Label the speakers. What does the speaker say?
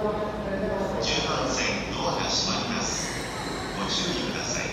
Speaker 1: 10番線ドアが閉まります。ご注意ください、